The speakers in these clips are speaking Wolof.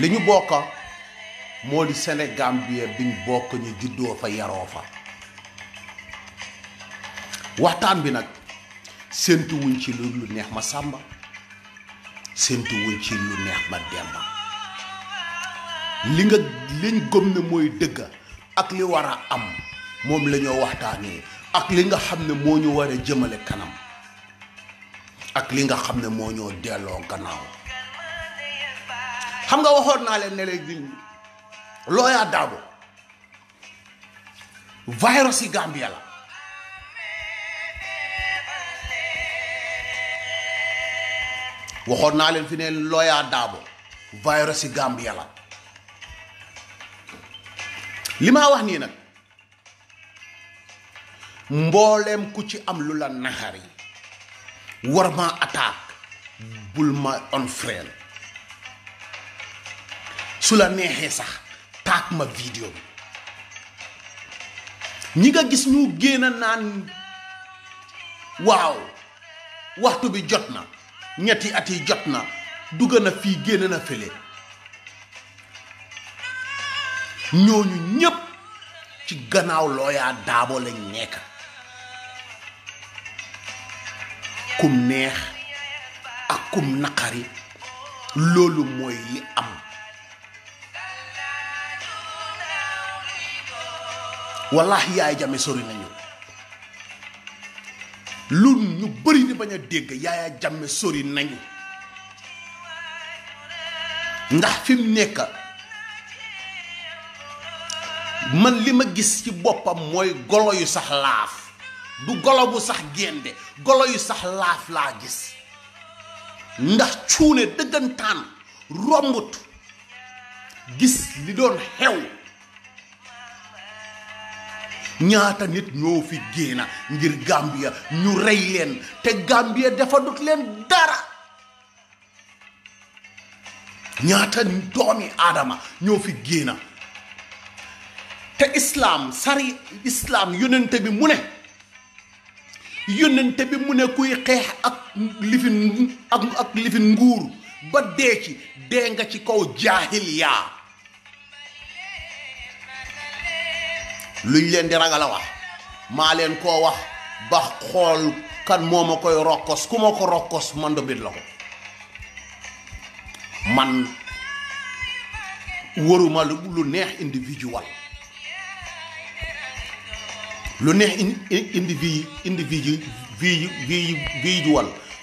li ñu bokk moo di Sénégambie biñ bokk ñu juddoo fa yaroo fa waxtaan bi nag séntu wuñ ci lu lu neex ma sàmba séntu wuñ ci lu neex ma demba li nga liñ gëm ne mooy dëgg ak li war a am moom la ñoo waxtaanee ak li nga xam ne moo ñu war a jëmale kanam ak li nga xam ne moo ñoo delloo gannaaw xam nga waxoon naa leen ne leen di looyaa daabo virus yi Gambia la waxoon naa leen fi ne looyaa daabo virus yi Gambia la li ma wax nii nag mbooleem ku ci am lu la naxari war ma attaque bul ma on frère su la neexee sax taak ma vidéo bi ñi nga gis ñu génn naan waaw waxtu bi jot na ñetti at yi jot na dugg na fii génn na fële ñooñu ñépp ci gannaaw looyaa daabo lañ nekk kum neex ak kum naqari loolu mooy li am wallahi yaay jame sori nañu lu ñu bëri di bañ a dégg Yaya Jammeh sori nañu ndax fi mu nekk man li ma gis ci boppam mooy golo yu sax laaf du golo bu sax génde golo yu sax laaf laa gis ndax cuune dëggantaan rombut gis li doon xew ñaata nit ñoo fi génna ngir Gambia ñu rey leen te Gambia dafa dut leen dara ñaata doomi aadama ñoo fi génna te islaam sari islaam yonente bi mu ne yonente bi mu ne kuy xeex ak lifin ak ak lifin nguur ba dee ci dee nga ci kaw jaahil yaa luñ leen di ragal a wax maa leen koo wax ba xool kan moo ma koy rokkos ku ma ko rokkos man do bit la ko man waruma lu neex individual lu neex indi individu individu individual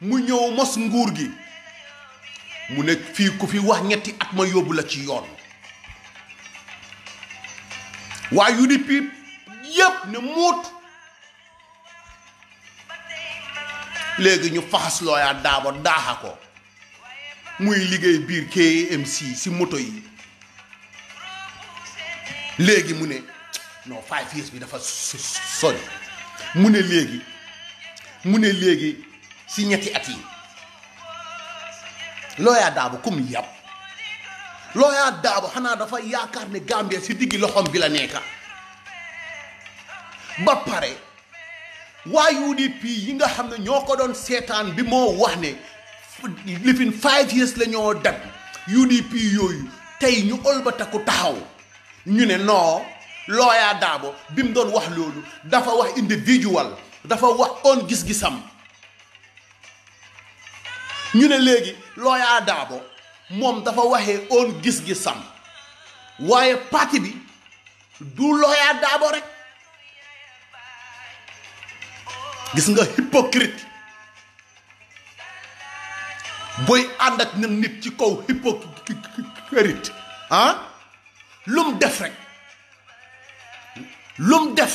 mu ñëw mos nguur gi mu ne fii ku fi wax ñetti at ma yóbbu la ci yoon waa UDP yépp ne muut léegi ñu faxas looyaa daabo daaxa ko muy liggéey biir KMC si moto yi léegi mu ne non five years bi dafa sori mu ne léegi mu ne léegi si ñetti at yi looyaa daabu kum yàpp looyaa daabu xanaa dafa yaakaar ne Gambia si diggi loxoom bi la nekka ba pare waa UDP yi nga xam ne ñoo ko doon seetaan bi moo wax ne lifin five years la ñoo dem UDP yooyu tey ñu ëlbataku taxaw ñu ne non looyaa daabo bi mu doon wax loolu dafa wax individual dafa wax on gis-gisam ñu ne léegi looyaa daabo moom dafa waxee on gis-gisam waaye parti bi du looyaa daabo rek gis nga hypocrite booy ànd ak na nit ci kaw hypocrite ah lum def rek lum def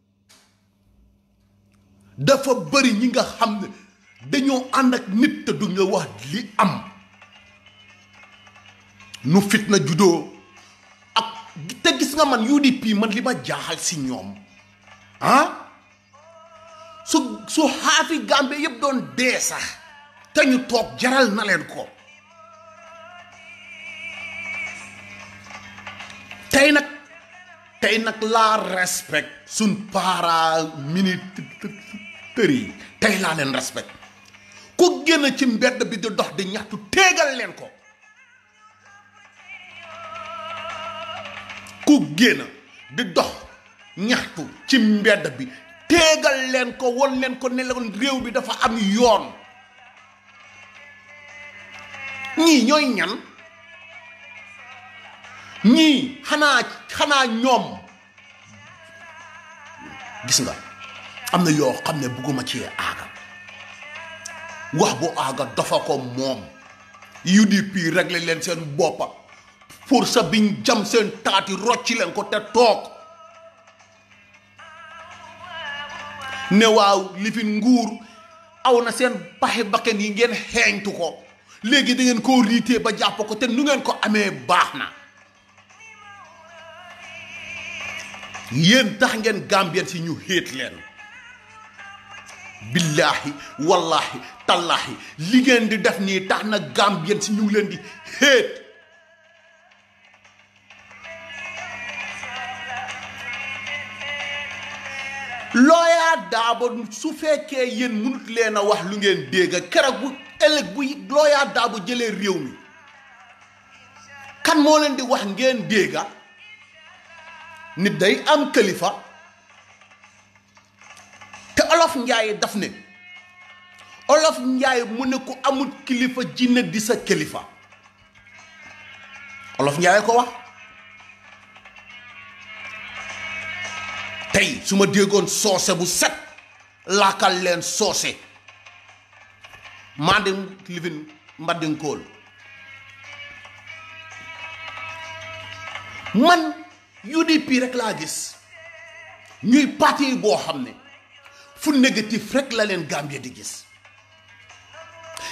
dafa bëri ñi nga xam ne dañoo ànd ak nit te duñ la wax li am nu fitna juddoo ak te gis nga man UDP man li ma jaaxal si ñoom ah su su xaafi Gambie yëpp doon dee sax te ñu toog jaral na leen ko tey nag tey nag laa respect suñ para ministère yi tey laa leen respect ku génn ci mbedd bi di dox di ñaxtu téegal leen ko ku génn di dox ñaxtu ci mbedd bi téegal leen ko won leen ko ne leen réew bi dafa am yoon ñii ñooy ñan ñii xanaa xanaa ñoom gis nga am na yoo xam ne bugguma ci aaga wax bu aaga dafa ko moom UDP réglé leen seen boppa pour sa biñ jam seen taati rocci leen ko te toog ne waaw li fi nguur aw na seen paxe bakkan yi ngeen xeeñtu ko léegi da ngeen koo riitee ba jàpp ko te nu ngeen ko amee baax na yéen tax ngeen gambien si ñu xéet leen billaahi wallaahi tallaahi li ngeen di def nii tax na gambien si ñu ngi leen di xéet looyaa daaba su fekkee yéen mënut leen a wax lu ngeen dégg keroog bu ëllëg bu looyaa daaba jëlee réew mi kan moo leen di wax ngeen dégg nit day am kilifa te olof njaay daf ne olof njaay mu ne ko amul kilifa jinne di sa kilifa olof njaay ko wax tey su ma déggoon soose bu set laakal leen soose maa dem livin mbaddinkóol man UDP rek laa gis ñuy parti boo xam ne fu négatif rek la leen Gambie di gis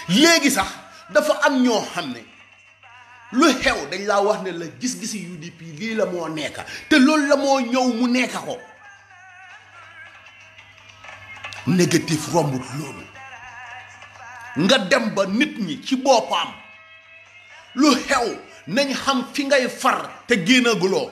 léegi sax dafa am ñoo xam ne lu xew dañ laa wax ne la gis-gisi UDP lii la moo nekka te loolu la moo ñëw mu nekka ko négatif rombut loolu nga dem ba nit ñi ci boppam lu xew nañ xam fi ngay far te génnaguloo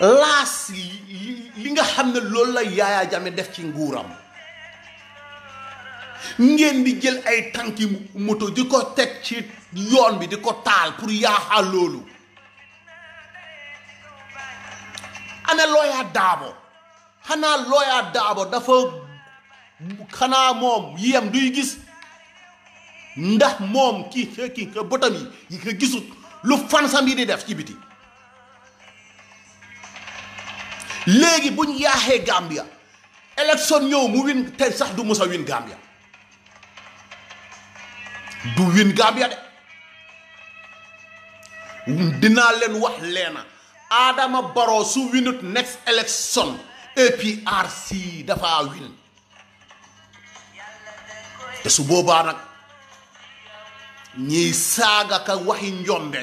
laas li nga xam ne loolu la Yaya Jammeh def ci nguuram ngeen di jël ay tànki moto di ko teg ci yoon bi di ko taal pour yaaxa loolu ana looya daabo xanaa looyaa daabo dafa xanaa moom yiyam duy gis ndax moom ki ki ka bëtam yi yi ka gisut lu fansam yi di def ci biti léegi buñ yaaxee Gambia élection ñëw mu win tey sax du musa win Gambia du win Gambia de dinaa leen wax leena Adama Barrow su winut next election APRC dafa win te su boobaa nag ñiy saaga ka waxi njombe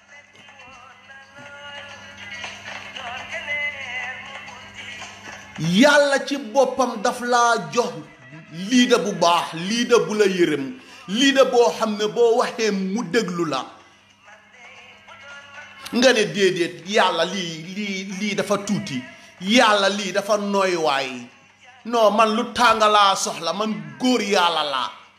yàlla ci boppam daf laa jox liida bu baax liida bu la yërëm liida boo xam ne boo waxee mu déglu la nga ne déedéet yàlla lii lii lii dafa tuuti yàlla lii dafa nooy waay non man lu tàngalaa soxla man góor yàlla laa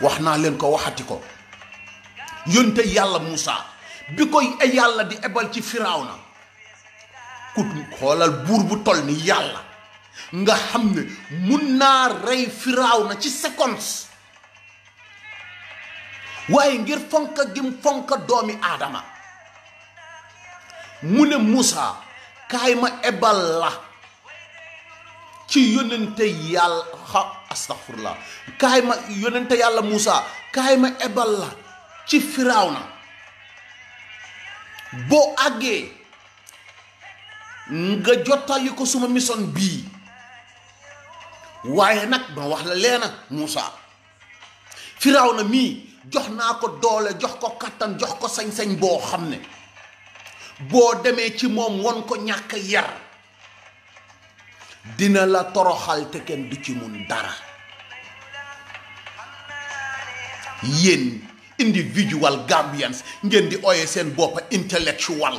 wax naa leen ko waxati ko yonte yàlla Moussa bi koy yàlla di ebal ci Firawna ku xoolal buur bu toll ni yàlla nga xam ne mun naa rey Firawna ci secondes waaye ngir fonka gim fonka doomi aadama mu ne Moussa kaay ma ebal la ci yonente yàlla xa astaghfirullah kaay ma yonente yàlla Moussa kaay ma ebal la ci Firawna boo àggee nga jottali ko suma mission bii waaye nag ma wax la leena Moussa firaw na mii jox naa ko doole jox ko kàttan jox ko sañ-sañ boo xam ne boo demee ci moom won ko ñàkk yar dina la toroxal te kenn du ci mun dara yéen individual Gambians ngeen di ooyee seen boppa intellectual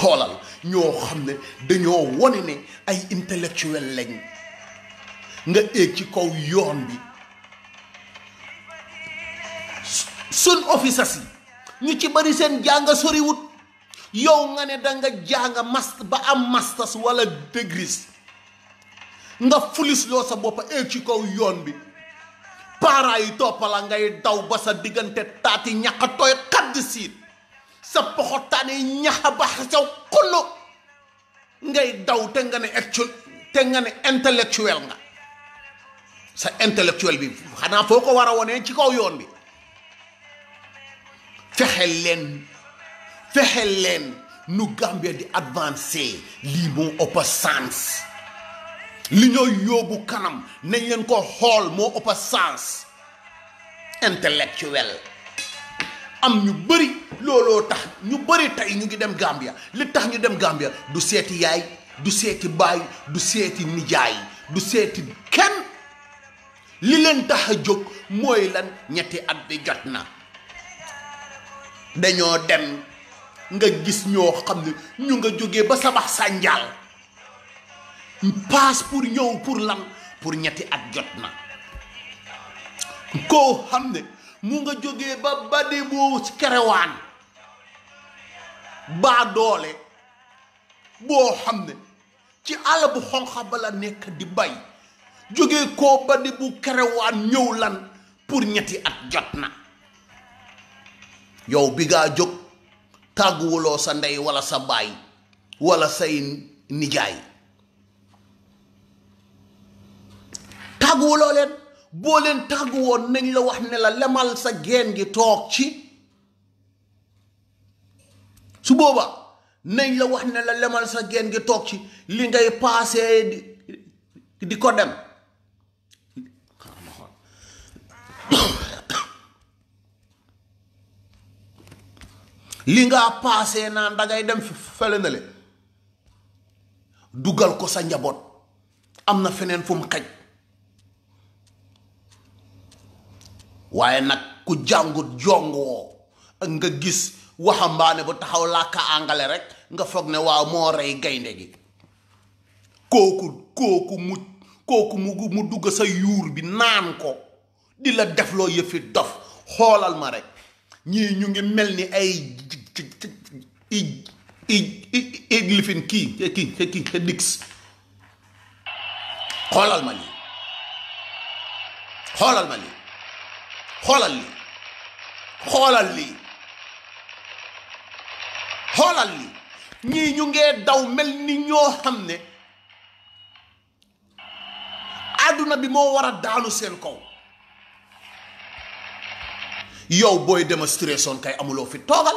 xoolal ñoo xam ne dañoo wone ne ay intellectuel lañ nga éeg ci kaw yoon bi sun officers yi ñu ci bari seen jàng soriwut yow nga ne danga jàng mast ba am masters wala degrees nga fulis loo sa bopp eeg ci kaw yoon bi parents yi toppala ngay daw ba sa diggante taati ñaqa tooy xadd siit sa poxotaane ñaxa ba xasaw xullu ngay daw te nga ne actu te nga ne intellectuel nga sa intellectuel bi xanaa foo ko war a wonee ci kaw yoon bi fexeel leen fexeel leen nu Gambia di avancer lii moo ëpp sens li ñoo yóbbu kanam nañ leen ko xool moo ëpp sens intellectuel am ñu bëri looloo tax ñu bëri tey ñu ngi dem Gambia li tax ñu dem Gambia du seeti yaay du seeti baay du seeti nijaay du seeti kenn li leen tax a jóg mooy lan ñetti at bi jot na dañoo dem nga gis ñoo xam ne ñu nga jógee ba sabax sànjaal paas pour ñëw pour lan pour ñetti at jot na koo xam ne mu nga jógee ba bade boo ci kerewaan baa doole boo xam ne ci àll bu xonxa ba la nekk di bay jóge koo ba di bu kerewaan ñëw lan pour ñetti at jot na yow bi ngaa jóg tàgguwuloo sa ndey wala sa baay wala say nijaay tàgguwuloo leen boo leen tàggu woon nañ la wax ne la lemal sa geen gi toog ci su booba nañ la wax ne la lemal sa geen gi toog ci li ngay paase di ko dem li nga paase naan dangay dem fële na le dugal ko sa njaboot am na feneen fu mu xej waaye nag ku jàngut jongoo nga gis waxambaane bu taxaw làkka àngale rek nga foog ne waaw moo rey gaynde gi kooku kooku mu kooku mu mu dugg sa yuur bi naan ko di la def loo yëfi dof xoolal ma rek ñii ñu ngi mel ni ay i i i lifin kii kii kii kii dix xoolal ma lii xoolal ma lii xoolal lii xoolal lii xoolal lii ñii ñu ngee daw mel ni ñoo xam ne àdduna bi moo war a daanu seen kaw yow booy démonstration kay amuloo fi toogal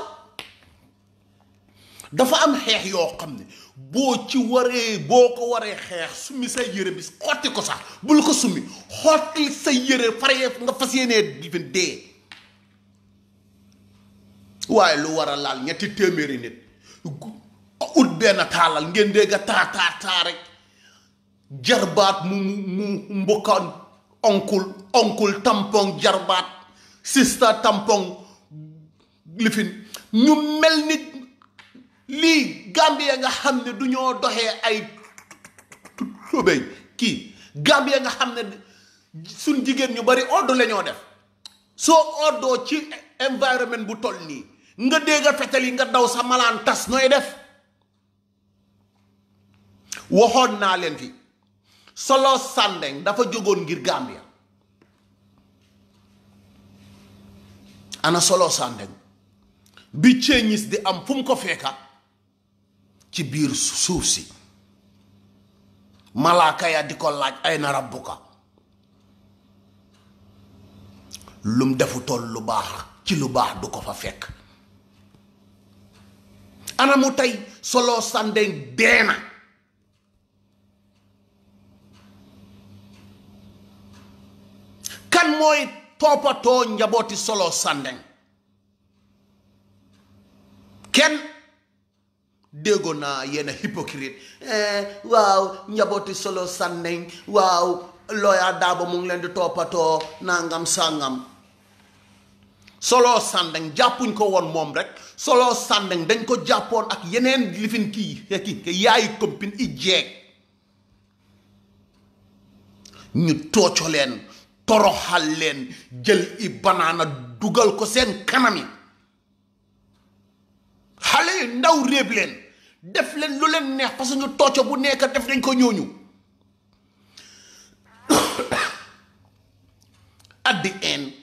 dafa am xeex yoo xam ne boo ci waree boo ko waree xeex summi sa yére bi xotti ko sax bul ko summi xotti sa yére fare nga fas yéenee dee waaye lu war a laal ñetti téeméeri nit ut benn taalal ngeen dégg a taa taa taa rek jarbaat mu mu mbokkaan onkul onkul tampon jarbaat sista tampon lifin ñu mel ni lii Gambia nga xam ne du ñoo doxee ay tubéy kii Gambia nga xam ne suñ jigéen ñu bari odd la ñoo def soo oddoo ci environnement bu toll nii nga dégg fetal yi nga daw sa malaan tas nooy def waxoon naa leen fi solo sàndeng dafa jógoon ngir Gambia ana solo sàndeng bi ceeñis di am fu mu ko fekka ci biir suuf si malaaka ya di ko laaj ay na rabbuka lum defu toll lu baax ci lu baax du ko fa fekk anamu tey solo sàndeñ dee na kan mooy toppatoo njabooti solo sàndeñ kenn déggoon naa yenn hypocrite eh, waaw njabooti solo sànneñ waaw looya daaba mu ngi leen di toppatoo nangam sàngam solo sàndañ jàppuñ ko woon moom rek solo sàndañ dañ ko jàppoon ak yeneen lifin kii kii yaayu kompin i jeeg ñu tooco leen toroxal leen jël i banaana dugal ko seen kanam yi xale yi ndaw réeb leen def leen lu leen neex parce que ñu tooco bu nekk def nañ ko ñooñu at the end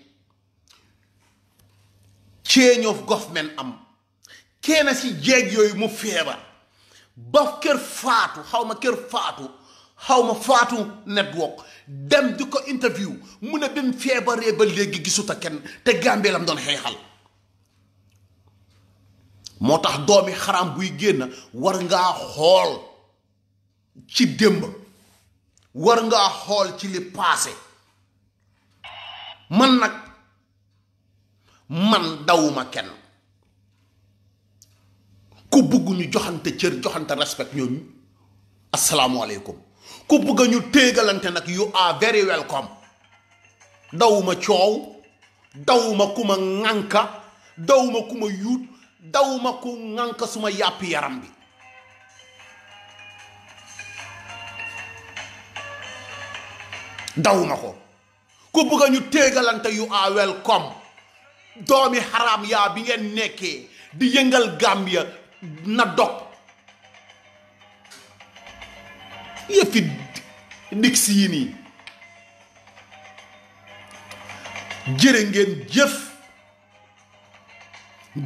change of government am kenn si jeeg yooyu mu feebar ba kër faatu xaw ma kër faatu xaw ma faatu network dem di ko interview mu ne bi mu feebaree ba léegi gisuta kenn te Gambie lam doon xeexal moo tax doomi xaram buy génn war ngaa xool ci démb war ngaa xool ci li paase man nag man dawuma kenn ku bugg ñu joxante cër joxante respect ñooñu asalaamualeykum ku bugg ñu téegalante nag you are very welcome dawuma coow dawuma ku ma ŋànka dawuma ku ma yuut dawuma ku ŋànka suma yàpp yaram bi dawuma ko ku bëgg a ñu téegalante yu a welcome doomi xaraam yaa bi ngeen nekkee di yëngal Gambia na dog yëfi nix yi nii jërë ngeen jëf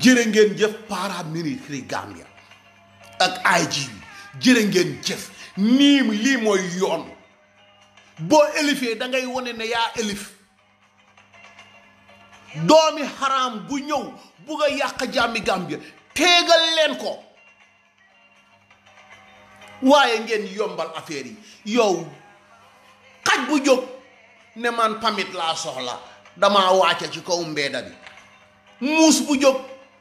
jërë ngeen jëf paramilitary Gambia ak IG bi jërë ngeen jëf nii lii mooy yoon boo élifee da ngay wone ne yaa élif doomi xaraam bu ñëw bugg a yàq jàmmi Gambia teegal leen ko waaye ngeen yombal affaire yi yow xaj bu jóg ne man pamit laa soxla dama wàcce ci kaw mbeeda bi muus bu jóg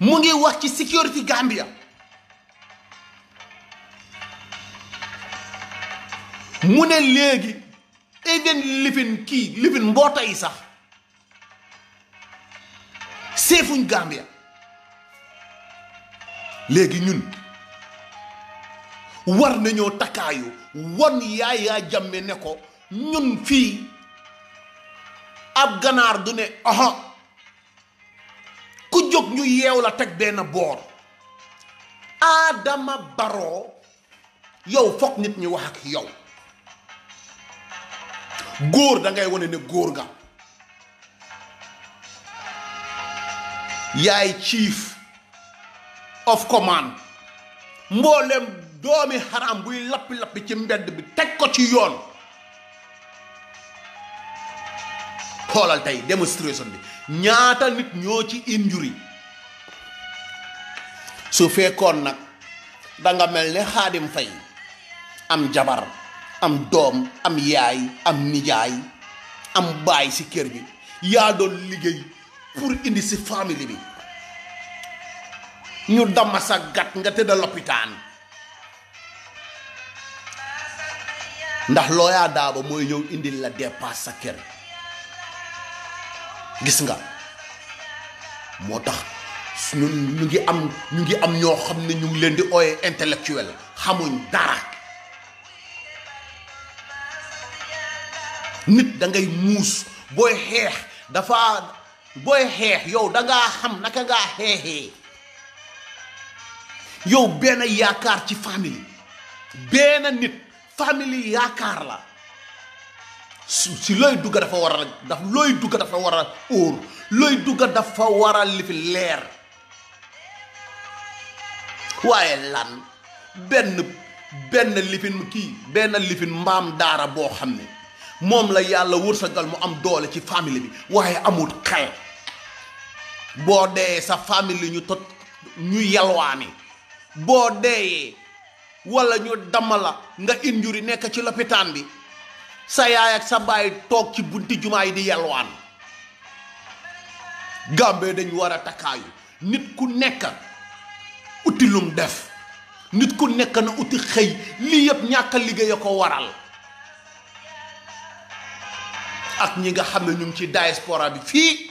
mu ngi wax ci sécurité Gambia mu ne léegi even living kii living mboota yi sax seefuñ Gambia léegi ñun war nañoo takkaayu won Yaya Jammeh ne ko ñun fii ab ganaar du ne aha ku jóg ñu yeew la teg benn boor Adama Barrow yow foog nit ñi wax ak yow góor da ngay wane ne góor nga yaay chief of command mboolem doomi xaram buy lappi-lappi ci mbedd bi teg ko ci yoon xoolal tey démonstration bi ñaata nit ñoo ci injury su fekkoon nag danga mel ne xaadim fay am jabar am doom am yaay am nijaay am baay si kër bi yaa doon liggéey pour indi si famille bi ñu dama sa gat nga tëdd lopitaan ndax looyaa daaba mooy ñëw indil la dépasse sa kër gis nga moo tax ñun ñu ngi am ñu ngi am ñoo xam ne ñu ngi leen di ooye intellectuel xamuñ dara nit da ngay muus booy xeex dafa booy xeex yow da ngaa xam naka ngaa xeexee yow benn yaakaar ci famille benn nit famille yaakaar la su si looy dugg dafa war a daf looy dugg dafa war a óor looy dugg dafa war a li fi leer waaye lan benn benn lifin kii benn lifin mbaam daara boo xam ne moom la yàlla wërsëgal mu am doole ci famille bi waaye amul xel boo dee sa famille ñu tot ñu yalwaani boo deeyee wala ñu damm la nga injuri nekk ci lopitaan bi sa yaay ak sa baay toog ci bunti jumaa yi di yelwaan Gambie dañ war a takkaayu nit ku nekk uti lum def nit ku nekk na uti xëy lii yëpp ñàkk a liggéey a ko waral ak ñi nga xam ne ñu ngi ci diaspora bi fii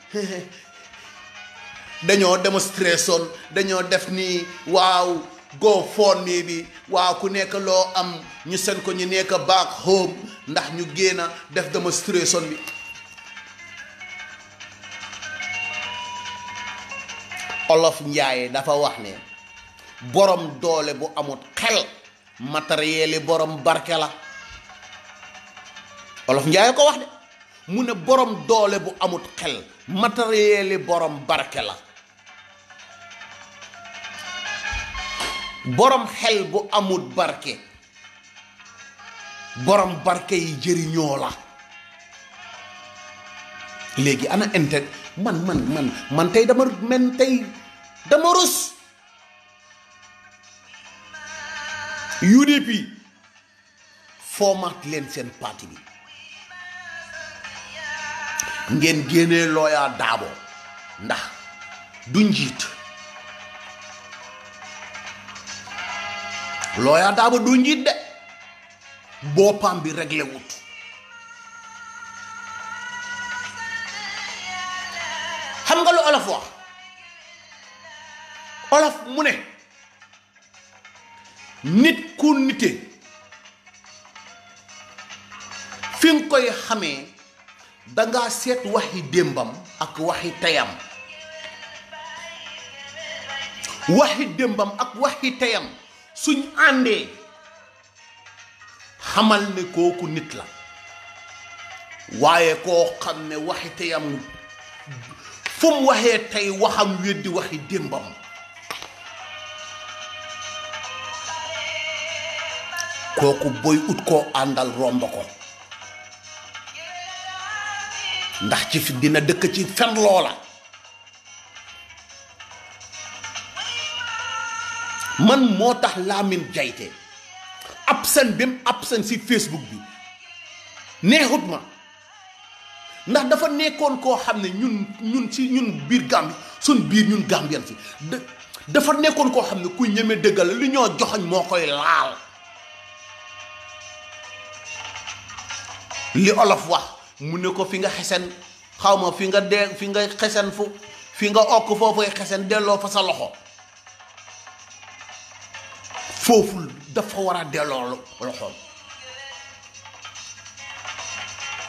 dañoo démonstré son dañoo def nii waaw go foon mi bi waaw ku nekk loo am ñu seen ko ñu nekk back home ndax ñu génn a def démonstré son bi olof njaaye dafa wax ne borom doole bu amut xel matériel yi borom barke la olof njaay ko wax de mu ne borom doole bu amut xel matériel yi borom barke la borom xel bu amut barke borom barke yi jëriñoo la léegi ana inter man man man man tey dama men tey dama rus UDP format leen seen parti bi ngeen génnee looyaa daabo ndax du njiit looyaa daabo du njiit de boppam bi réglé wut xam nga lu olof wax olof mu ne nit ku nite fi nga koy xamee danga seet waxi démbam ak waxi teyam waxi démbam ak waxi teyam suñ àndee xamal ne kooku nit la waaye koo xam ne waxi teyam fu mu waxee tey waxam weddi waxi démbam kooku boy ut koo àndal romb ko ndax ci fi dina dëkk ci fen loola man moo tax Lamine Diayte absent bi mu absent si Facebook bi neexut ma ndax dafa nekkoon koo xam ne ñun ñun si ñun biir Gambie suñ biir ñun Gambien si dafa nekkoon koo xam ne ku ñeme dëggal li ñoo joxoñ moo koy laal li olof wax mu ne ko fi nga xesen xaw ma fi nga dee fi nga xesen fu fi nga okk foofuy xesen delloo fa sa loxo foofu dafa war a delloo loxoom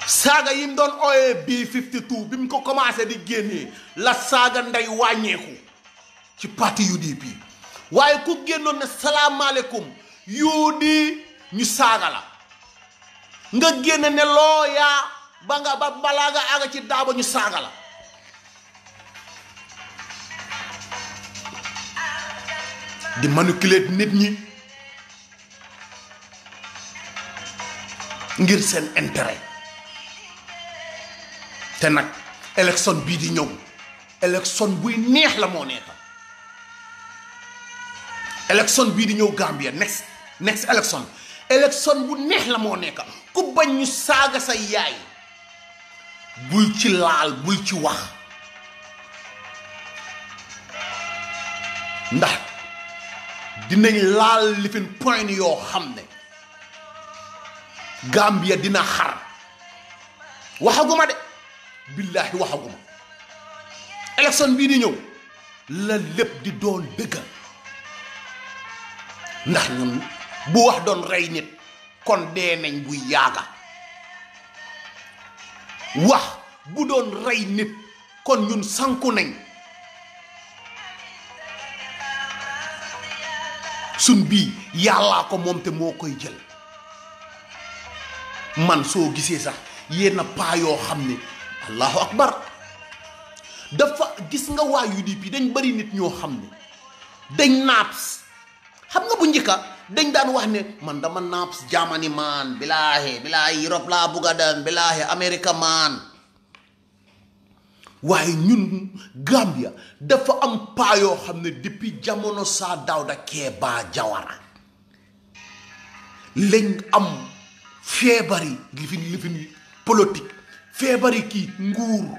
saaga yi mu doon ooyee bii 52 bi mu ko commencé di génnee la saaga ndey wàññeeku ci parti UDP waaye ku génnoon ne salaamaaleykum UD ñu saaga la nga génn ne loo yaa ba nga ba balaa nga àgg ci daaba ñu saaga la di manipuler nit ñi ngir seen intérêt te nag élection bii di ñëw élection buy neex la moo neex élection bii di ñëw Gambia next next élection élection bu neex la moo nekk ku bañ ñu saaga sa yaay bul ci laal bul ci wax ndax dinañ laal lifin point yoo xam ne Gambia dina xar waxaguma de billaahi waxaguma élection bii di ñëw la lépp di doon dëggal ndax ñun bu wax doon rey nit kon dee nañ bu yaaga wax bu doon rey nit kon ñun sanku nañ sun bii yàllaa ko moom te moo koy jël man soo gisee sax yéen a paa yoo xam ne allahu akbar dafa gis nga waa UDP dañ bari nit ñoo xam ne dañ naaps xam nga bu njëkka dañ daan wax ne man dama naaps Germany maan bilaahi bilaahi Europe laa bugg a dem bilaahi America maan waaye ñun Gambia dafa am paa yoo xam ne depuis jamono saa Dawda Keebaa Jawara lañ am feebari lifin lifin politique feebari kii nguur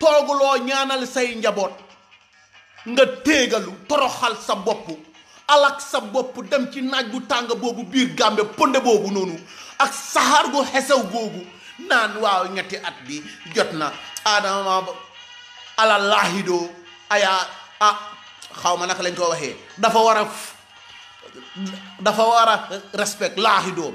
tooguloo ñaanal say njaboot nga téegalu toroxal sa bopp alak sa bopp dem ci naaj bu tàng boobu biir gàmbe pënde boobu noonu ak saxaar gu xesew googu naan waaw ñetti at bi jot na adama ala laahidoo ayaa ah xaw ma naka lañ ko waxee dafa war a dafa war a respect laahidoom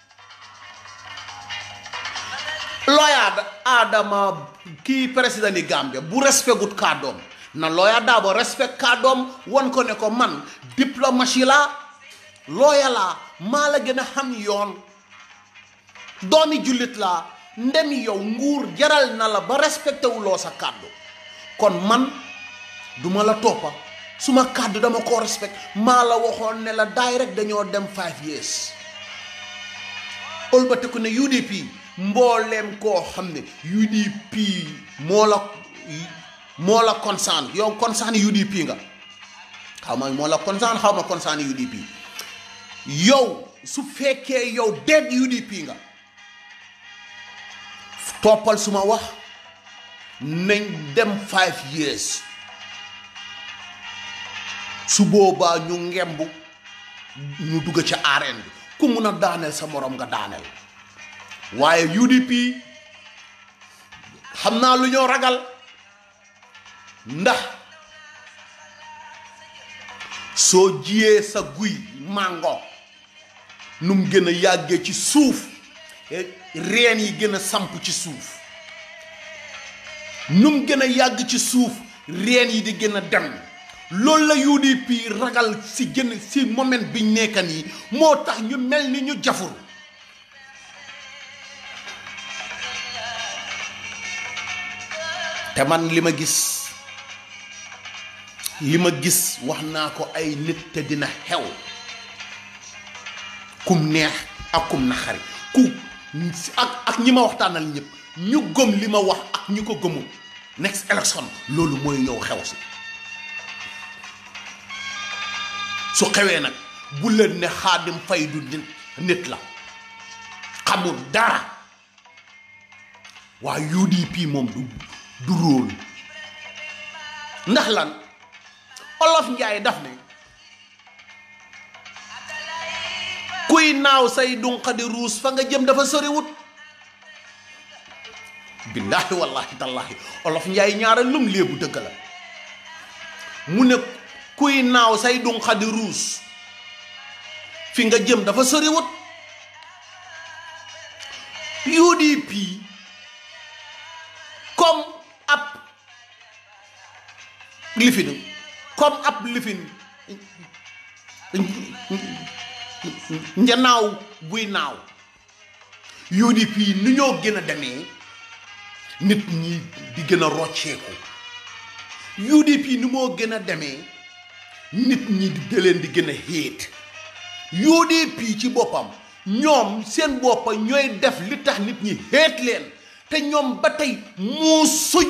looyaa Adama kii président yi Gambia bu respect gut kàddoom na looyaa Darboe respect kàddoom won ko ne ko man diplomatie laa looya laa maa la gën a xam yoon doomi jullit laa ndem yow nguur jaral na la ba respecté wuloo sa kàddu kon man duma la toppa suma kàddu dama ko respect maa la waxoon ne la daay rek dañoo dem five years ëlbatiku ne UDP mbooleem koo xam ne UDP moo la moo la concerne yow concerne UDP nga xaw ma moo la concerne xaw ma concerne UDP yow su fekkee yow dead UDP nga toppal suma wax nañ dem five years su boobaa ñu ngemb ñu dugg ci arène bi ku mun a daaneel sa morom nga daaneel waaye UDP xam naa lu ñoo ragal ndax soo jiyee sa guy màngo num gën a yàggee ci suuf eh, reen yi gën a samp ci suuf num gën a yàgg ci suuf reen yi di gën a dem loolu la UDP ragal si gën si moment biñ nekka nii moo tax ñu mel ni ñu jafur te man li ma gis li ma gis wax naa ko ay nit te dina xew kum neex ak kum naxari ku ak ak ñi ma waxtaanal ñëpp ñu gëm li ma wax ak ñi ko gëmul next election loolu mooy ñëw xew si su xewee nag bu leen ne xaadim fay du nit la xamul dara waa UDP moom du du róol ndax lan olof njaay daf ne kuy naaw say dunqa di ruus fa nga jëm dafa soriwut billaahi wallaahi tallaahi olof njaay ñaara lum léebu dëgg la mu ne kuy naaw say dunqa di ruus fi nga jëm dafa soriwut UDP comme ab lifinu comme ab lifin njanaaw buy naaw UDP ni ñoo gën a demee nit ñi di gën a rocceeku UDP ni moo gën a demee nit ñi di dëleen di gën a xéet UDP ci boppam ñoom seen boppa ñooy def li tax nit ñi xéet leen te ñoom ba tey moo suñ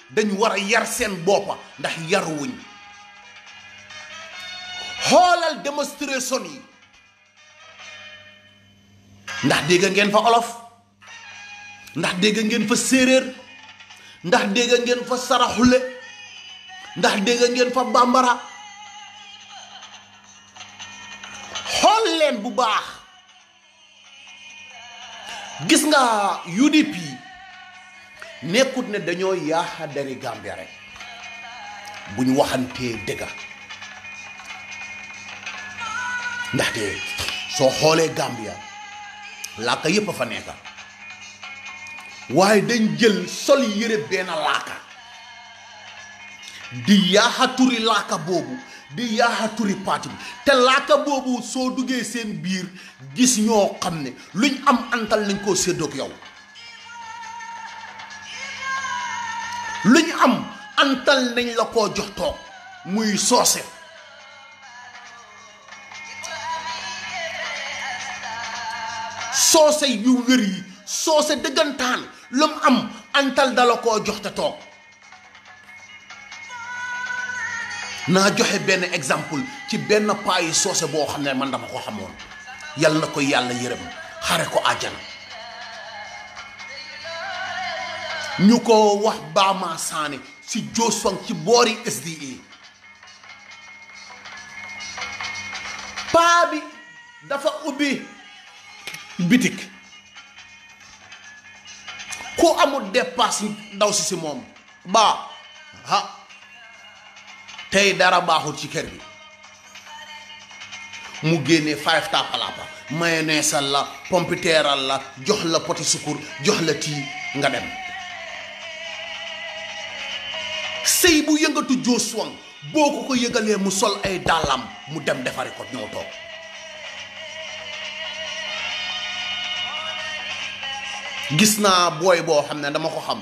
dañu war a yar seen boppa ndax yaruwuñ xoolal démonstration yi ndax dégg ngeen fa olof ndax dégg ngeen fa séeréer ndax dégg ngeen fa saraxule ndax dégg ngeen fa bambara xool leen bu baax gis nga UDP nekkut ne dañoo yaaxa dari Gambia rek bu ñu waxantee dëgga ndaxte soo xoolee Gambia làkka yépp a fa nekka waaye dañ jël sol yére benn làkka di yaaxa turi laaka boobu di yaaxa turi parti bi te laaka boobu soo duggee seen biir gis ñoo xam ne luñ am antal lañ koo séddoog yow luñ am antal nañ la koo jox toog muy soose soose yu wér yi soose dëggantaan lu mu am antal dala koo jox te toog naa joxe benn exemple ci benn paayi soose boo xam ne man dama ko xamoon yal na ko yàlla yërëm xare ko àjjana ñu ko wax Bama Sané si Josong ci boori SDA paa bi dafa ubbi bitik ku amul dépasse ndaw si si moom baa ha tey dara baaxul ci kër gi mu génnee five tapalapa mayonnaise la pompiteeral la jox la poti sukur jox la tii nga dem sëy bu yëngatu joo suwang boo ko ko yëgalee mu sol ay dàllam mu dem defari ko ñëw toog gis naa booy boo xam ne dama ko xam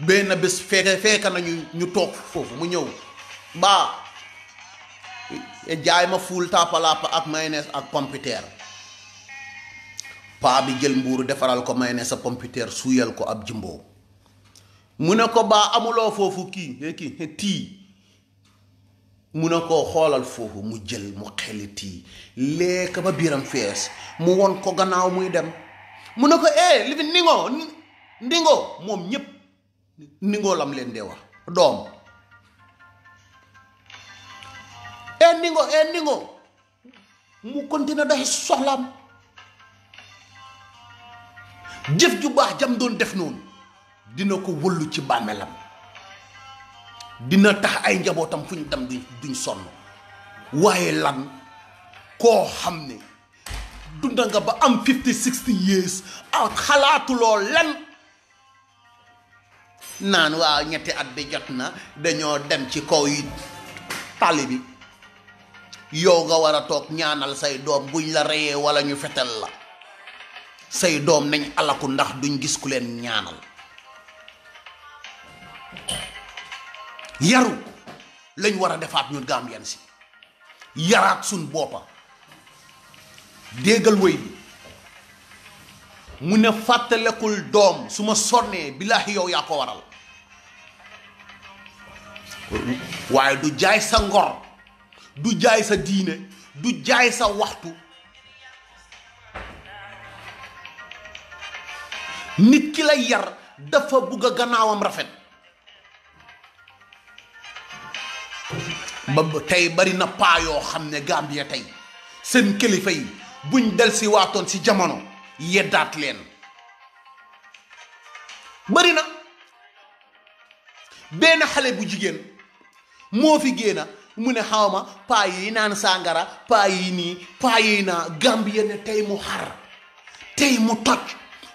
benn bés fekke fekke nañu ñu toog foofu mu ñëw baa jaay ma fuul tàppalaapa ak mayonnaise ak pompiteer paa bi jël mbuuru defaral ko mayonnaise sa pompiteer suuyal ko ab jimbo mu ne ko baa amuloo foofu kii eh, kii eh, tii mu ne ko xoolal foofu mu jël mu xeli tii lekk ba biiram fees mu won ko gannaaw muy dem mu ne ko eh li fi ndingo ndingo moom ñëpp ndingo lam leen dee wax doom eh ndingo eh ndingo mu continuer doxi soxlaam jëf ju baax jam doon def noonu dina ko wëllu ci bàmmeelam dina tax ay njabootam fu ñu dem duñ sonn waaye lan koo xam ne dunda nga ba am fifty sixty years ak xalaatuloo lan naan waaw ñetti at bi jot na dañoo dem ci kaw yi tali bi yow nga war a toog ñaanal say doom buñ la reyee wala ñu fetal la say doom nañ alaku ndax duñ gis ku leen ñaanal yaru lañ war a defaat ñun Gambien si yaraat suñ boppa déggal woy bi mu ne fàttalekul doom su ma sonnee billaahi yow yaa ko waral waaye du jaay sa ngor du jaay sa diine du jaay sa waxtu nit ki la yar dafa bugg a gannaawam rafet ba tey bari na paa yoo xam ne Gambia tey seen kilifa yi buñ del si waatoon si jamono yeddaat leen bari na benn xale bu jigéen moo fi génna mu ne xaw ma paa yi naan sàngara paa yi nii paa yi naa Gambia ne tey mu xar tey mu toj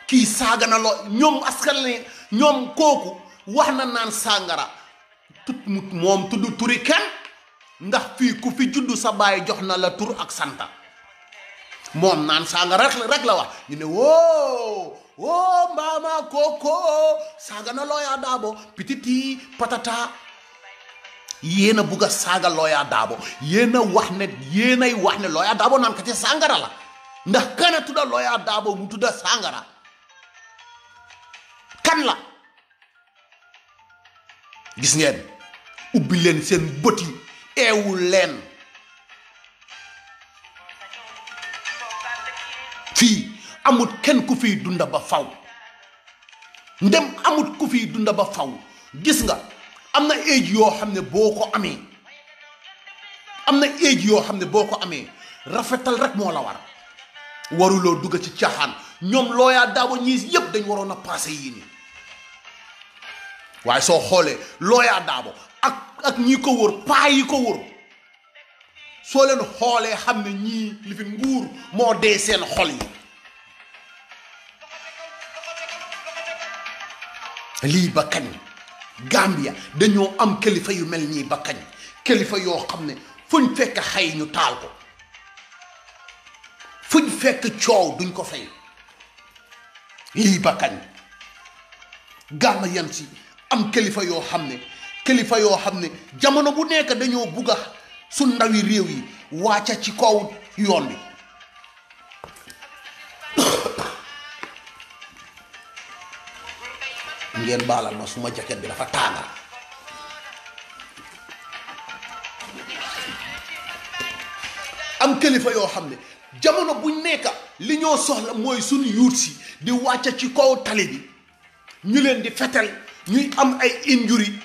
kii saaga na loo ñoom askan la ñoom kooku wax na naan sàngara tut moom tudd turi kenn ndax fii ku fi juddu sa baay jox na la tur ak santa moom naan sàngara rek la wax ñu ne woo woo mbaama kooko saaga na looyaa daabo pititi patata yéen a bugg a saaga Lawyer Darboe yéen a wax ne yéen ay wax ne Lawyer Darboe naan kati sàngara la ndax kana tudda Lawyer Darboe mu tudda sàngara kan la gis ngeen ubbi leen seen bët yi eewu leen fii amut kenn ku fiy dunda ba faw ndem amut ku fi dunda ba faw gis nga am na éej yoo xam ne boo ko amee am na éej yoo xam ne boo ko amee rafetal rek moo la war waruloo dugg ci caaxaan ñoom looyaa daabo ñiis yépp dañ waroon a passé yii nii waaye soo xoolee looyaa daabo ak ak ñi ko wër paa yi ko wër soo leen xoolee xam ne ñii li fi nguur moo dee seen xol yi lii ba kañ Gambia dañoo am kilifa yu mel nii ba kañ kilifa yoo xam ne fuñ fekk xay ñu taal ko fuñ fekk coow duñ ko fay lii ba kañ Gambian si am kilifa yoo xam ne kilifa yoo xam ne jamono bu nekk dañoo bugg a su ndawi réew yi wàcca ci kaw yoon bi ngeen baalal ma suma jaket bi dafa tànga am kilifa yoo xam ne jamono buñ nekka li ñoo soxla mooy suñu yuut si di wàcca ci kaw tali bi ñu leen di fetal ñuy am ay injuri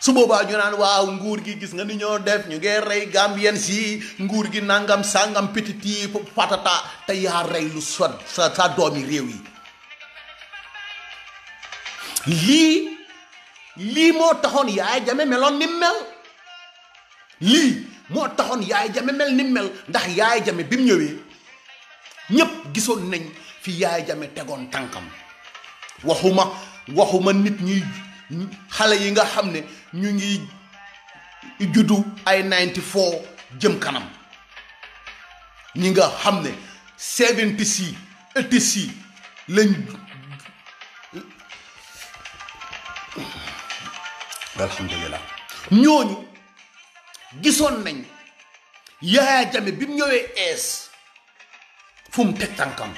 su boobaa ñu naan waaw nguur gi gis nga ni ñoo def ñu ngee rey gambien si nguur gi nangam sangam pititi patata te yaa rey lu sa sa sa doomi réew yi lii lii moo taxoon yaay jame meloon ni mel lii moo taxoon yaay jame mel ni mel ndax yaay jame bi mu ñëwee ñépp gisoon nañ fi yaay jame tegoon tànkam waxuma waxuma nit ñi xale yi nga xam ne ñu ngi juddu ay 94 jëm kanam ñi nga xam ne 70 si étis yi lañ alhamdulilah ñooñu gisoon nañ Yaya Jammeh bi mu ñëwee ees fu mu teg tànkam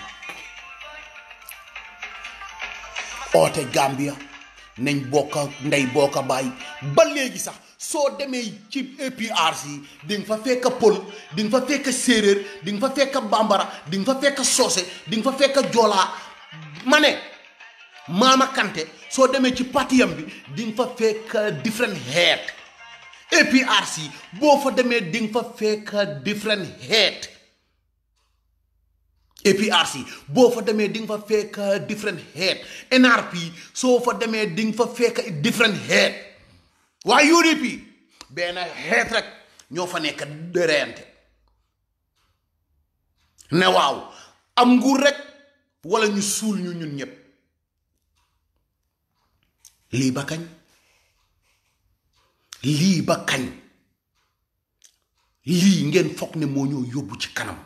oote Gambia nañ bokka ndey bokka bàyyi ba léegi sax soo demee ci APRC yi di nga fa fekk pël di nga fa fekk séeréer di nga fa fekk bambara di nga fa fekk soose di nga fa fekk joolaa ma ne maama kante soo demee ci patiyam bi di nga fa fekk different head APRC boo fa demee di nga fa fekk different head APRC boo fa demee di nga fa fekk different head NRP soo fa demee di nga fa fekk different head waaye UDP benn head rek ñoo fa nekk dëreyante ne waaw am nguur rek wala ñu suul ñu ñun ñëpp lii ba kañ lii ba kañ lii ngeen foog ne moo ñoo yóbbu ci kanam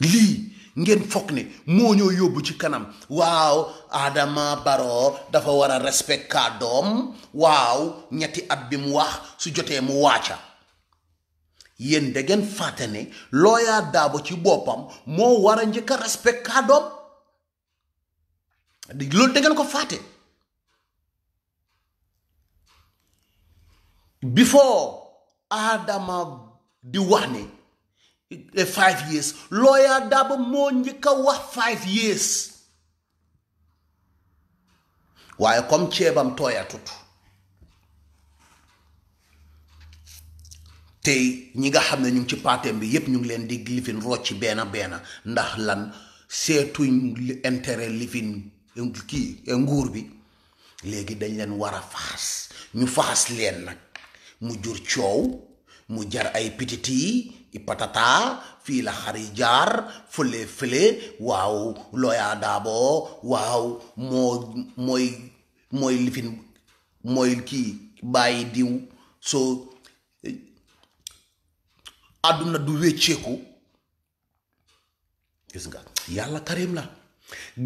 lii ngeen foog ne moo ñoo yóbbu ci kanam waaw Adama Baro dafa war a respect kàddoom waaw ñetti at bi mu wax su jotee mu waaca yéen da ngeen fàtte ne Lawyer Darboe ci boppam moo war a njëkk a respect kàddoom loolu da ngeen ko fàtte before Adama di wax ni eh, five years lawyer Daba moo njëkk a wax five years waaye comme ceebam tooyatut tey ñi nga xam ne ñu ngi ci paateem bi yépp ñu ngi leen di lifin rocci benn benn ndax lan seetuñ intérêt lifin kii nguur bi léegi dañ leen war a faxas ñu faxas leen nag mu jur coow mu jar ay pititi i patata fii la xar yi jaar fële fële waaw looyaa daaboo waaw moo mooy mooy lifin mooy kii bàyyi diw soo àdduna du wécceeku gis nga yàlla karim la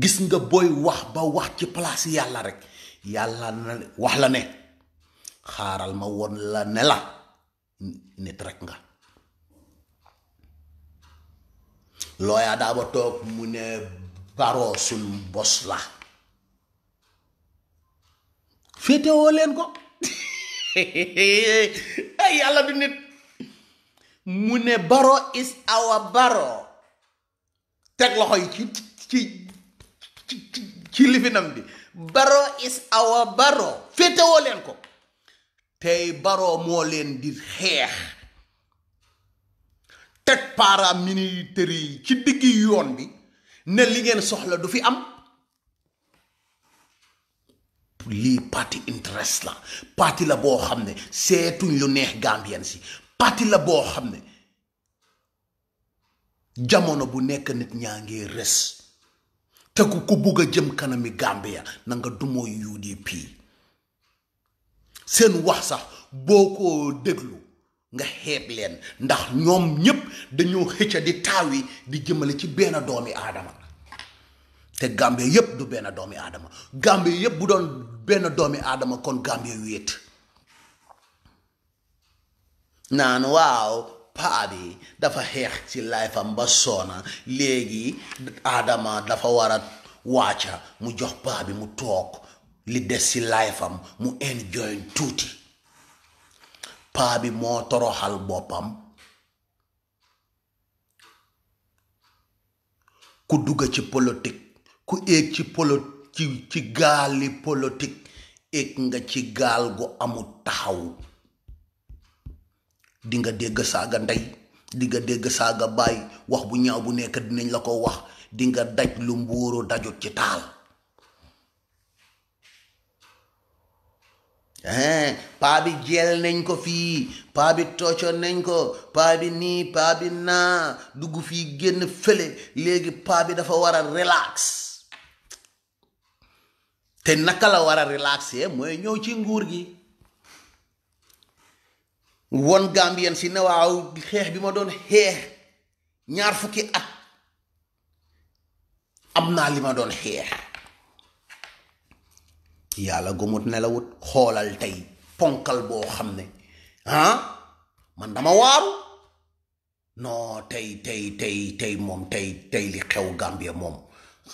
gis nga booy wax ba wax ci place yàlla rek yàlla na wax la ne xaaral ma woon la ne la nit rek nga looyaa daa ba toog mu ne baroo suñ bos la féetewoo leen ko ay yàlla du nit mu ne baro is awa baro teg loxo yi ci ci ci ci lifinam bi baro is awa baro féetewoo leen ko tey baro moo leen di xeex teg paramilitaires yi ci diggi yoon bi ne li ngeen soxla du fi am lii parti interest la parti la boo xam ne seetuñ lu neex Gambien si parti la boo xam ne jamono bu nekk nit ñaa ngi res te ku ko bugg a jëm kanami Gambia na nga dumoo UDP seen wax sax boo ko déglu nga xeeb leen ndax ñoom ñépp dañoo xëcca di taawi di jëmale ci benn doomi aadama te Gambie yépp du benn doomi aadama Gambie yépp bu doon benn doomi aadama kon Gambie wéet naan waaw paa bi dafa xeex ci layfam ba soona léegi aadama dafa war a wàcca mu jox paa bi mu toog li des ci layfam mu enjoy tuuti paa bi moo toroxal boppam ku dugg ci politik ku éeg ci polo ci ci gaali politik éeg nga ci gaal gu amul taxaw di nga dégg saaga ndey di nga dégg saaga baay wax bu ñaaw bu nekk dinañ la ko wax di nga daj lu mbuuru dajut ci taal hein paa bi jeel nañ ko fii paa bi toocoon nañ ko paa bi nii paa bi naa dugg fii génn fële léegi paa bi dafa war a relax te naka la war a relaxé mooy ñëw ci nguur gi won Gambien si ne waaw xeex bi ma doon xeex ñaar fukki at am naa li ma doon xeex yàlla gumut nelawut xoolal tey ponkal boo xam ne ah man dama waaru non tey tey tey tey moom tey tey li xew Gambia moom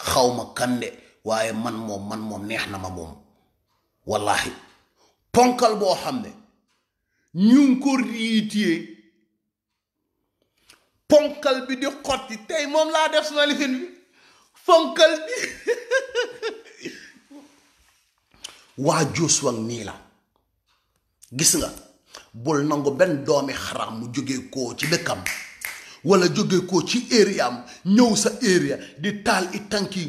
xaw ma kande waaye man moom man moom neex na ma moom wallahi ponkal boo xam ne ñu ngi ko riitee ponkal bi di xotti tey moom laa def sama lifin bi ponkal bi waa Jooswang nii la gis nga bul nangu benn doomi xaram mu jóge ko ci dëkkam wala jóge ko ci ériam ñëw sa éria di taal i tànki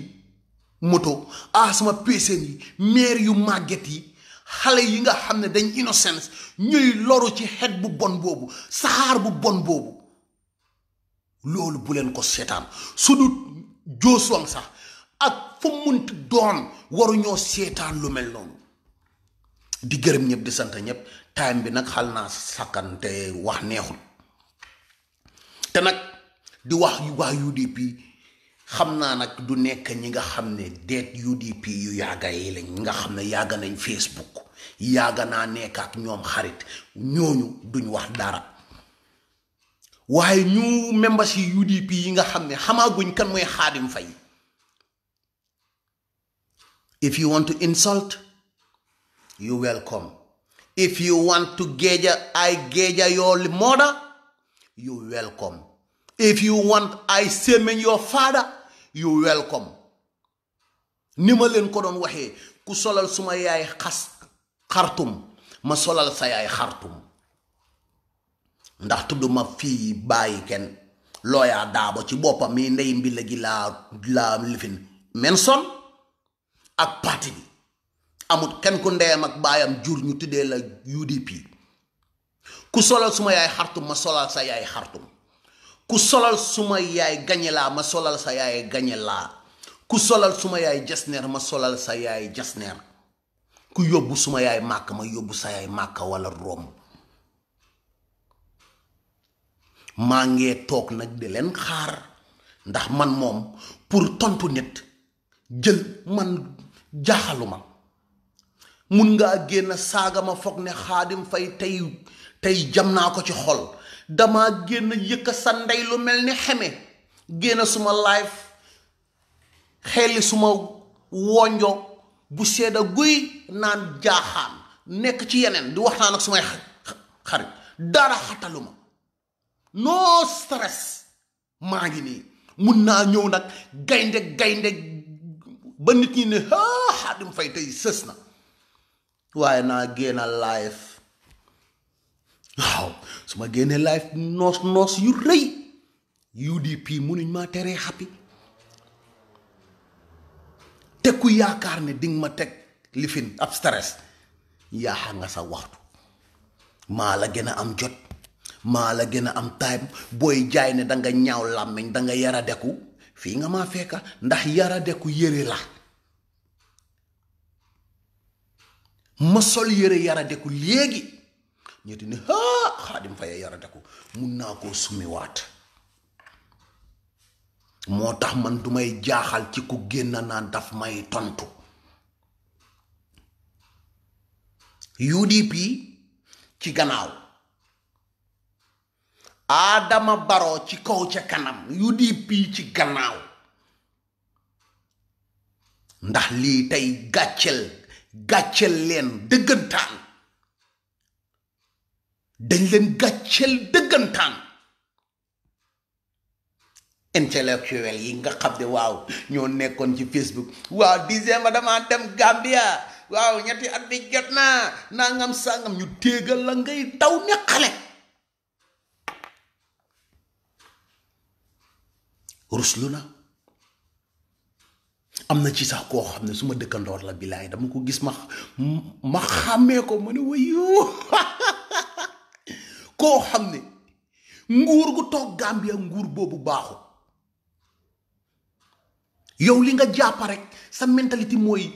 moto ah sama PCM yi maire yu màgget yi xale yi nga xam ne dañ innocence ñuy loru ci xet bu bon boobu saxaar bu bon boobu loolu bu leen ko seetaan su du joosoon sax ak fa munti doon waruñoo seetaan lu mel noonu di gërëm ñëpp di sant ñëpp time bi nag xal naa sàkkante wax neexul te nag di wax yu waa UDP xam naa nag du nekk ñi nga xam ne deet UDP yu yàgga yi lañ nga xam ne yàgga nañ Facebook yàgga naa nekk ak ñoom xarit ñooñu duñ wax dara waaye ñu membres yi UDP yi nga xam ne xamaaguñ kan mooy Xaadim Fay If you want to insult, you welcome. If you want to geja, I geja your mother, you welcome. If you want I semen your father, you welcome. ni ma leen ko doon waxee ku solal suma yaay xas xartum ma solal sa yaay xartum ndax tudduma fii bàyyi kenn looyaa daabo ci boppam mi ndey mbila gi laa laa lifin Manson ak parti bi amut kenn ku ndeyam ak baayam jur ñu tuddee la UDP ku solal suma yaay xartum ma solal sa yaay xartum ku solal suma yaay gañe laa ma solal sa yaay gañe laa ku solal suma yaay jasneer ma solal sa yaay jasneer ku yóbbu suma yaay màkk ma yóbbu sa yaay màkk wala romb maa ngee toog nag di leen xaar ndax man moom pour tontu nit jël man jaaxaluma mun ngaa génn saaga ma foog ne xaadim fay tey tey jam naa ko ci xol dama génn yëkka sa ndey lu mel ni xeme génn suma live xelli suma wonjo bu seeda guy naan jaaxaan nekk ci yeneen di waxtaan ak sumay xarit dara xataluma no stress maa ngi nii mun naa ñëw nag gaynde gaynde ba nit ñi ne ah Xaadim Fay tey sës na waaye naa génn live waaw su ma génnee live noos noos yu rëy UDP munuñ maa teree happy te ku yaakaar ne dinga ma teg lifin ab stress yaaxa nga sa waxtu maa la gën a am jot maa la gën a am time booy jaay ne danga ñaaw làmmiñ danga yara deku fii nga maa fekka ndax yara deku yëre la ma sol yére yaradeku léegi ñetti ne ah xaadim faye yaradeku mun naa koo sumiwaat moo tax man du may jaaxal ci ku génn naan daf may tontu UDP ci gannaaw Adama Barrow ci kaw ca kanam UDP ci gannaaw ndax lii tey gàccel gàccel leen dëggantaan dañ leen gàccel dëggantaan intellectuel yi nga xam ne waaw ñoo nekkoon ci Facebook waaw disee ma dama dem Gambia waaw ñetti at bi jot naa nangam sàngam ñu téegal la ngay daw ne xale ruslu na am na ci sax koo xam ne su ma dëkkandoor la bilaay dama ko gis ma ma xàmmee ko ma ne wayoo koo xam ne nguur gu toog Gambia nguur boobu baaxul yow li nga jàpp rek sa mentalité mooy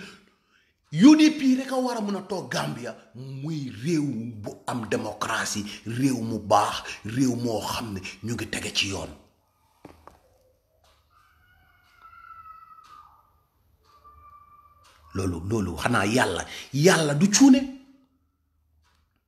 UDP rek a war a mën a toog Gambia muy réew bu am démocratie réew mu baax réew moo xam ne ñu ngi tege ci yoon loolu loolu xanaa yàlla yàlla du cuune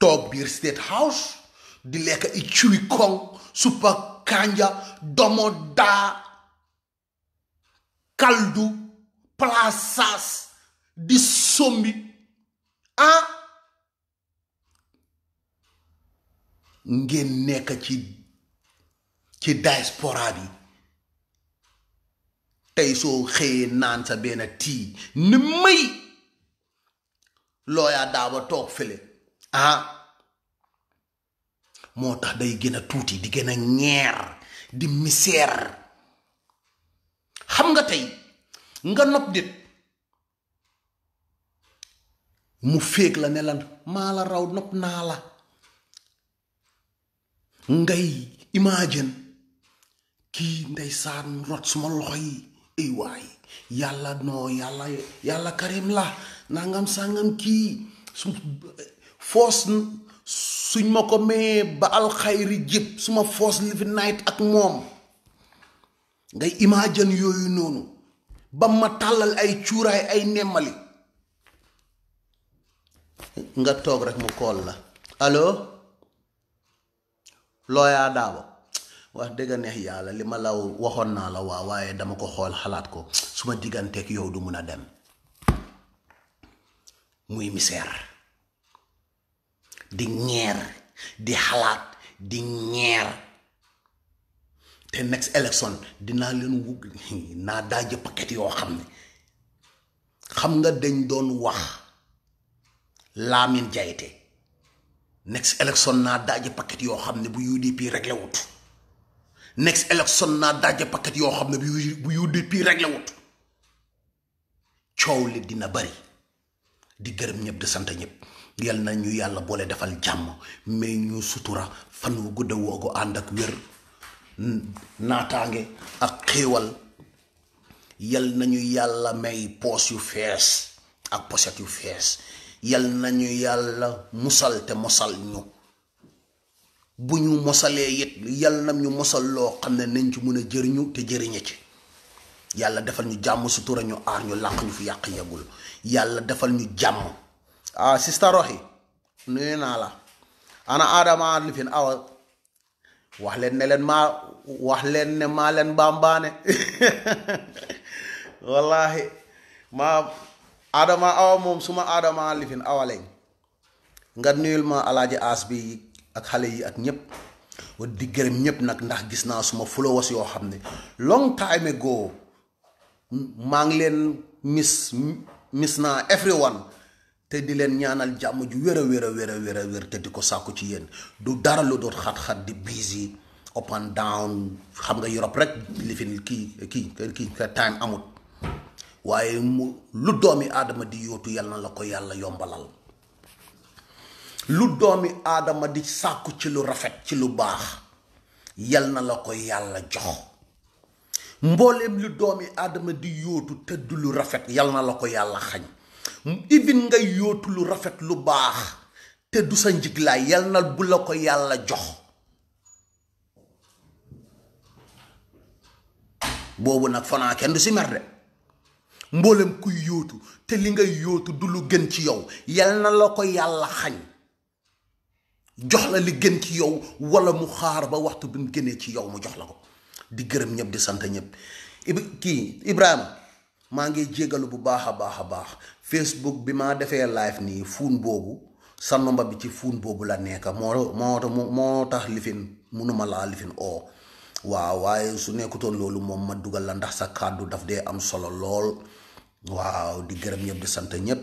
toog biir state house di lekk i cuwi koŋ suppa kanja domo daa kaldu palaasas di sombi ah ngeen nekk ci ci diaspora bi tey soo xëyee naan sa benn tii ni may looyaa daaba toog fële ah moo tax day gën a tuuti di gën a ñeer di miseer xam nga tey nga nopp dit mu féeg la ne lan maa la raw nopp naa la ngay imagine kii ndeysaan rot suma loxo yi ay waay yàlla non yàlla yàlla karim la nangam sàngam kii su foos suñ ma ko mee ba alxayri jib suma foos live night ak moom ngay imagine yooyu noonu ba ma tàllal ay cuuraay ay nemmali nga toog rek mu kool la allo looyaa daabo wax dëgg neex yàlla li ma la waxoon naa la waa waaye dama ko xool xalaat ko suma digganteeg yow du mun a dem muy misère di ñeer di xalaat di ñeer te next election dinaa leen wugg naa daaje paquet yoo xam ne xam nga dañ doon wax Lamine Diaité next election naa daaje paquet yoo xam ne bu UDP réglé wut next election naa daaje paquet yoo xam ne bu bu UDP réglé wut coow li dina bari di gërëm ñëpp di sant ñëpp yal na ñu yàlla boole defal jàmm mais ñu sutura fan wu gudda woogu ànd ak wér naataange ak xéewal yal nañu yàlla may poos yu fees ak poset yu fees yal nañu yàlla musal te mosal ñu bu ñu mosalee it yal na ñu mosal loo xam ne nañ ci mën a jëriñu te jëriñe ci yàlla defal ñu jàmm sutura ñu aar ñu làq ñu fi yàq yegul yàlla defal ñu jàmm ah sista Roxi nuyu naa la ana Adama Arlifin awa wax leen ne leen maa wax leen ne maa leen bambaane wallahi maa adama awa moom suma adama lifin awa lañ nga nuyul ma alaaji aas bi ak xale yi ak ñëpp wa di gërëm ñëpp nag ndax gis naa suma followers yoo xam ne long time ago maa ngi leen miss miss naa everyone te di leen ñaanal jàmm ju wér a wér a wér a wér a wér te di ko sàkku ci yéen du dara lu doon xat-xat di busy up and down xam nga Europe rek li fi kii kii kii time amut waaye mu lu doomi aadama di yóotu yal na la ko yàlla yombalal lu doomi aadama di sàkku ci lu rafet ci lu baax yal na la ko yàlla jox mbooleem li doomi aadama di yóotu tëdd lu rafet yal na la ko yàlla xañ even nga yóotu lu rafet lu baax te du sa njiglaay yal na bu la ko yàlla jox boobu nag fanaa kenn du si mer de mboolem kuy yóotu te li nga yóotu du lu gën ci yow yal na la ko yàlla xañ jox la li gën ci yow wala mu xaar ba waxtu bi mu gënee ci yow mu jox la ko di gërëm ñëpp di sant ñëpp ib kii Ibrahima maa ngi jégalu bu baax a baax a baax Facebook bi maa defee live nii fuun boobu sa nomba bi ci fuun boobu la nekk moo moo moo tax lifin munuma laa lifin oo waaw waaye su nekkutoon loolu moom ma dugal la ndax sa kàddu daf dee am solo lool waaw di gërëm ñëpp di sant ñëpp